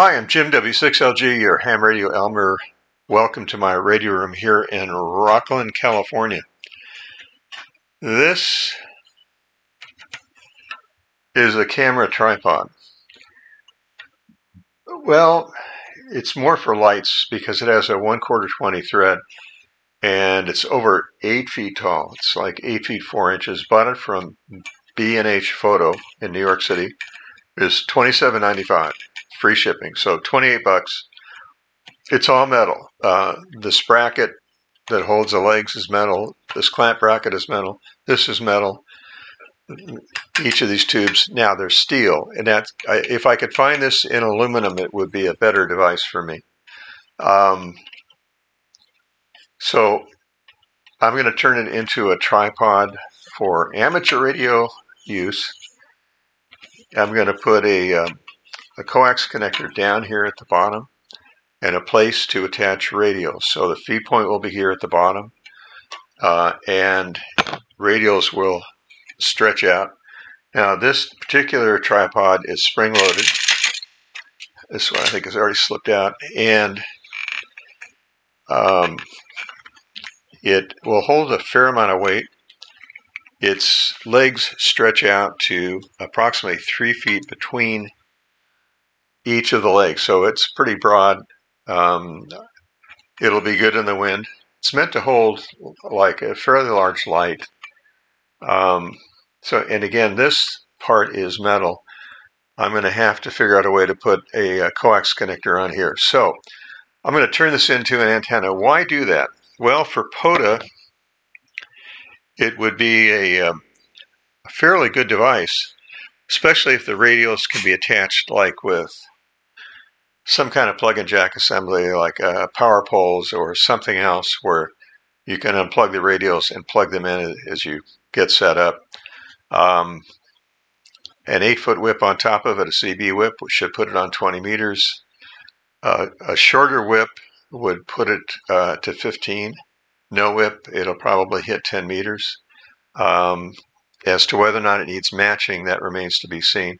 Hi, I'm Jim W6LG, your ham radio Elmer. Welcome to my radio room here in Rocklin, California. This is a camera tripod. Well, it's more for lights because it has a 1 quarter 20 thread and it's over 8 feet tall. It's like 8 feet 4 inches. Bought it from B&H Photo in New York City. It's $27.95 free shipping. So 28 bucks. It's all metal. Uh, this bracket that holds the legs is metal. This clamp bracket is metal. This is metal. Each of these tubes now they're steel, and that if I could find this in aluminum, it would be a better device for me. Um, so I'm going to turn it into a tripod for amateur radio use. I'm going to put a um, a coax connector down here at the bottom and a place to attach radials. So the feed point will be here at the bottom uh, and radials will stretch out. Now this particular tripod is spring loaded. This one I think has already slipped out and um, it will hold a fair amount of weight. Its legs stretch out to approximately three feet between each of the legs. So it's pretty broad. Um, it'll be good in the wind. It's meant to hold like a fairly large light. Um, so, and again, this part is metal. I'm going to have to figure out a way to put a, a coax connector on here. So I'm going to turn this into an antenna. Why do that? Well, for POTA, it would be a, um, a fairly good device, especially if the radials can be attached like with some kind of plug and jack assembly like uh, power poles or something else where you can unplug the radials and plug them in as you get set up. Um, an 8 foot whip on top of it, a CB whip, which should put it on 20 meters. Uh, a shorter whip would put it uh, to 15. No whip, it'll probably hit 10 meters. Um, as to whether or not it needs matching, that remains to be seen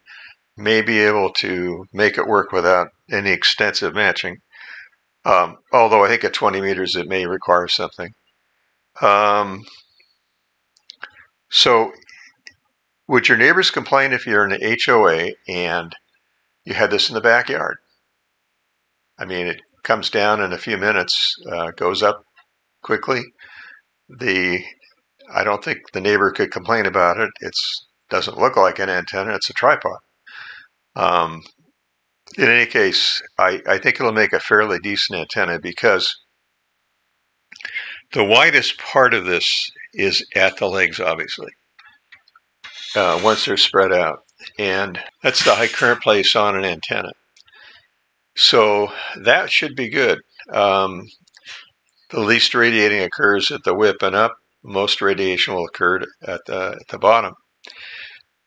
may be able to make it work without any extensive matching. Um, although I think at 20 meters it may require something. Um, so, would your neighbors complain if you're in an HOA and you had this in the backyard? I mean, it comes down in a few minutes, uh, goes up quickly. The I don't think the neighbor could complain about it. It doesn't look like an antenna; it's a tripod. Um, in any case, I, I think it'll make a fairly decent antenna because the widest part of this is at the legs, obviously, uh, once they're spread out. And that's the high current place on an antenna. So that should be good. Um, the least radiating occurs at the whip and up. Most radiation will occur at the, at the bottom.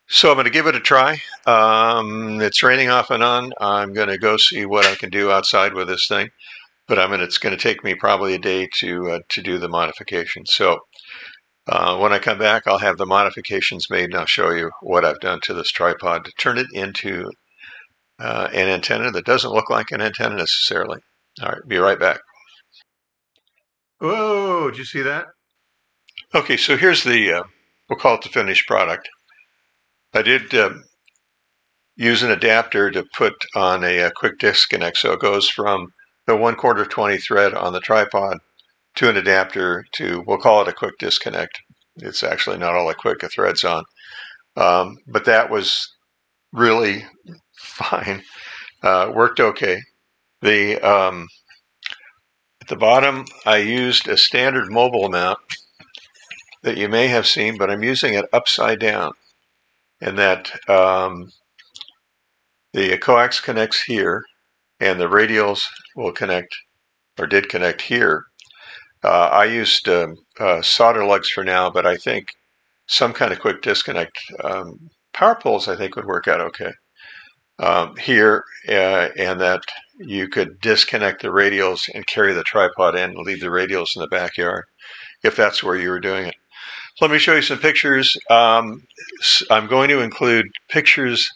So I'm going to give it a try. Um, it's raining off and on. I'm going to go see what I can do outside with this thing, but I mean it's going to take me probably a day to uh, to do the modification. So uh, when I come back, I'll have the modifications made, and I'll show you what I've done to this tripod to turn it into uh, an antenna that doesn't look like an antenna necessarily. All right, be right back. Whoa! Did you see that? Okay, so here's the uh, we'll call it the finished product. I did um, use an adapter to put on a, a, quick disconnect, so it goes from the one quarter 20 thread on the tripod to an adapter to, we'll call it a quick disconnect. It's actually not all that quick a thread's on. Um, but that was really fine. Uh, worked okay. The um, at the bottom, I used a standard mobile mount that you may have seen, but I'm using it upside down and that um, the coax connects here and the radials will connect or did connect here. Uh, I used um, uh, solder lugs for now, but I think some kind of quick disconnect. Um, power poles I think would work out okay um, here uh, and that you could disconnect the radials and carry the tripod in and leave the radials in the backyard if that's where you were doing it. Let me show you some pictures. Um, I'm going to include pictures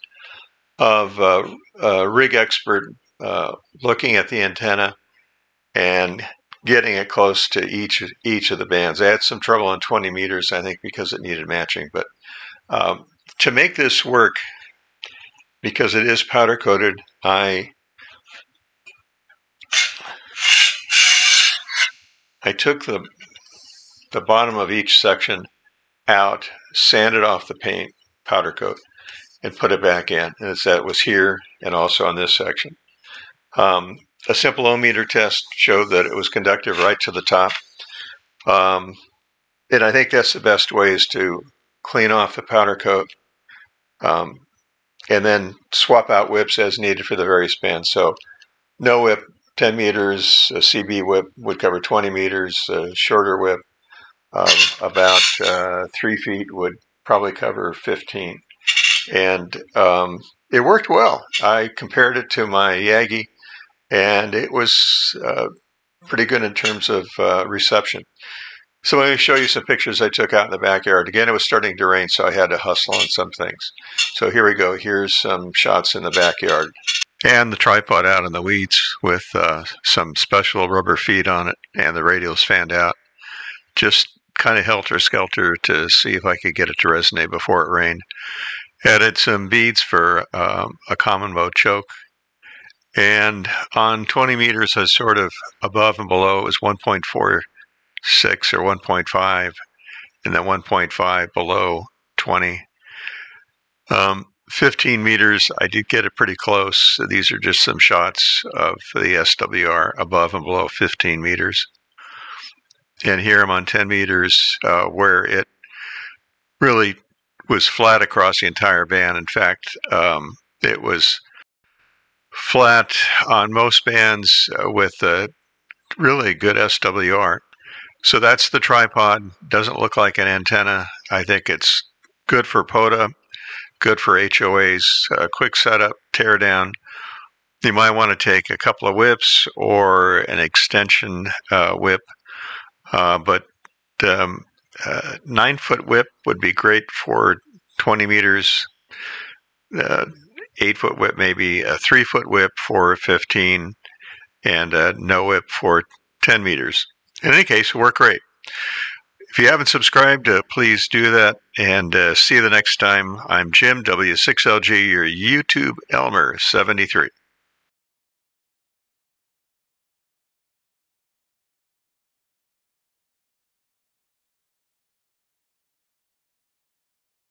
of uh, uh, RigExpert uh, looking at the antenna and getting it close to each each of the bands. I had some trouble on 20 meters, I think, because it needed matching. But um, to make this work, because it is powder coated, I I took the the bottom of each section out, sanded off the paint, powder coat, and put it back in. As that was here and also on this section. Um, a simple ohmmeter test showed that it was conductive right to the top. Um, and I think that's the best way is to clean off the powder coat um, and then swap out whips as needed for the various bands. So no whip, 10 meters, a CB whip would cover 20 meters, a shorter whip um, about uh, three feet would probably cover 15. And um, it worked well. I compared it to my Yagi and it was uh, pretty good in terms of uh, reception. So let me show you some pictures I took out in the backyard. Again, it was starting to rain, so I had to hustle on some things. So here we go. Here's some shots in the backyard. And the tripod out in the weeds with uh, some special rubber feet on it and the radials fanned out. Just kind of helter-skelter to see if I could get it to resonate before it rained. Added some beads for um, a common mode choke and on 20 meters, as sort of above and below, it was 1.46 or 1.5, and then 1.5 below 20. Um, 15 meters, I did get it pretty close. These are just some shots of the SWR above and below 15 meters. And here I'm on 10 meters uh, where it really was flat across the entire band. In fact, um, it was flat on most bands uh, with a really good SWR. So that's the tripod. Doesn't look like an antenna. I think it's good for POTA, good for HOAs. Uh, quick setup, tear down. You might want to take a couple of whips or an extension uh, whip, uh, but um, uh, nine foot whip would be great for 20 meters. Uh, eight foot whip, maybe a three foot whip for 15, and a no whip for 10 meters. In any case, it work great. If you haven't subscribed, uh, please do that and uh, see you the next time. I'm Jim W6LG, your YouTube Elmer 73.